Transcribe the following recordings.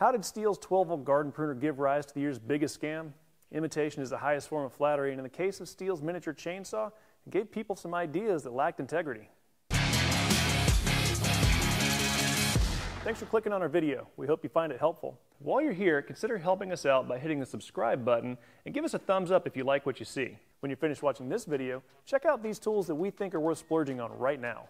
How did Stihl's 12 volt garden pruner give rise to the year's biggest scam? Imitation is the highest form of flattery, and in the case of Stihl's miniature chainsaw, it gave people some ideas that lacked integrity. Thanks for clicking on our video. We hope you find it helpful. While you're here, consider helping us out by hitting the subscribe button and give us a thumbs up if you like what you see. When you're finished watching this video, check out these tools that we think are worth splurging on right now.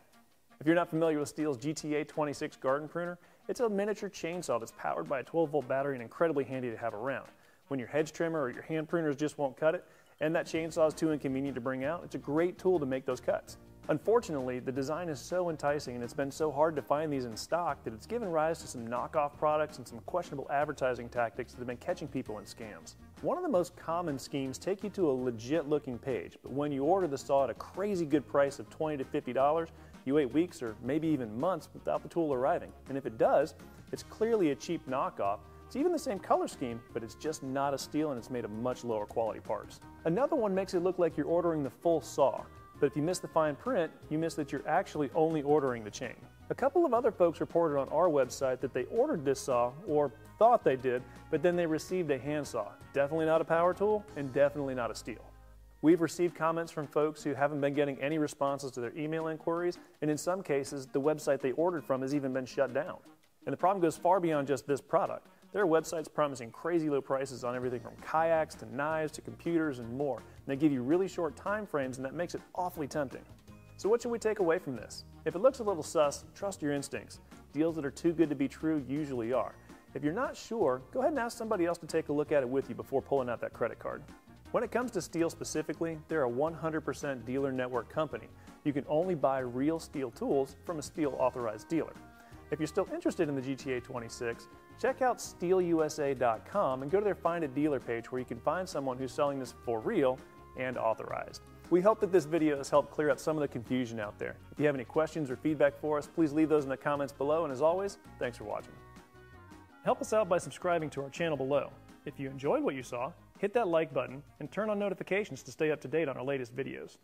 If you're not familiar with Stihl's GTA 26 garden pruner, it's a miniature chainsaw that's powered by a 12 volt battery and incredibly handy to have around. When your hedge trimmer or your hand pruners just won't cut it, and that chainsaw is too inconvenient to bring out, it's a great tool to make those cuts. Unfortunately, the design is so enticing and it's been so hard to find these in stock that it's given rise to some knockoff products and some questionable advertising tactics that have been catching people in scams. One of the most common schemes take you to a legit looking page, but when you order the saw at a crazy good price of 20 to $50, you wait weeks or maybe even months without the tool arriving. And if it does, it's clearly a cheap knockoff it's even the same color scheme, but it's just not a Stihl and it's made of much lower quality parts. Another one makes it look like you're ordering the full saw, but if you miss the fine print, you miss that you're actually only ordering the chain. A couple of other folks reported on our website that they ordered this saw, or thought they did, but then they received a handsaw. Definitely not a power tool, and definitely not a Stihl. We've received comments from folks who haven't been getting any responses to their email inquiries, and in some cases, the website they ordered from has even been shut down. And the problem goes far beyond just this product. There are websites promising crazy low prices on everything from kayaks to knives to computers and more. And they give you really short time frames and that makes it awfully tempting. So what should we take away from this? If it looks a little sus, trust your instincts. Deals that are too good to be true usually are. If you're not sure, go ahead and ask somebody else to take a look at it with you before pulling out that credit card. When it comes to Stihl specifically, they're a 100% dealer network company. You can only buy real Stihl tools from a Stihl authorized dealer. If you're still interested in the GTA 26, check out stihlusa.com and go to their Find a Dealer page where you can find someone who's selling this for real and authorized. We hope that this video has helped clear up some of the confusion out there. If you have any questions or feedback for us, please leave those in the comments below, and as always, thanks for watching. Help us out by subscribing to our channel below. If you enjoyed what you saw, hit that like button and turn on notifications to stay up to date on our latest videos.